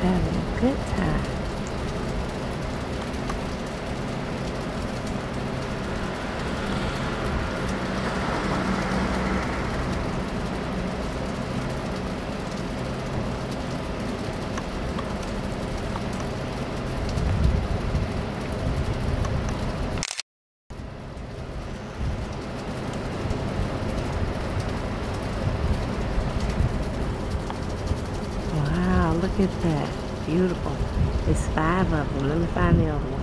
having a good time. Look at that. Beautiful. It's five of them. Let me find the other one.